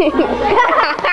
Ha ha ha!